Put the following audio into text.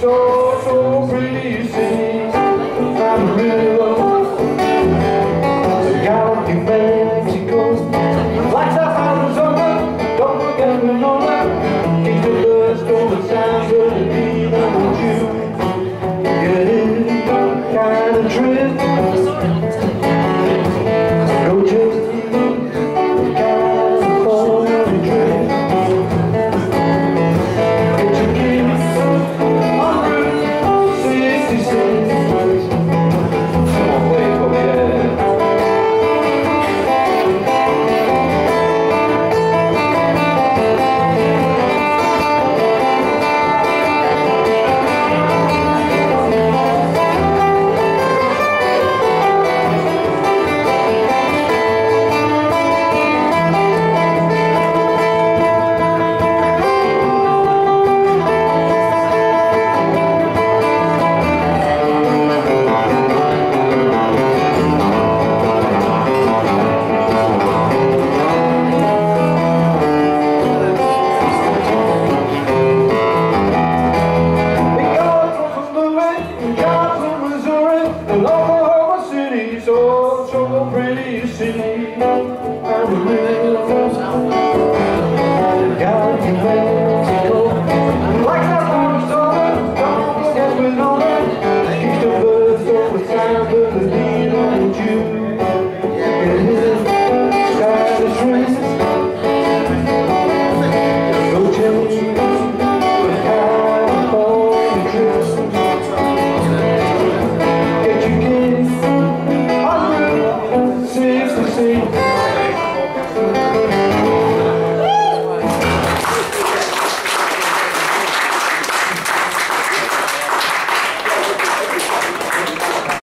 so, so pretty, you. see,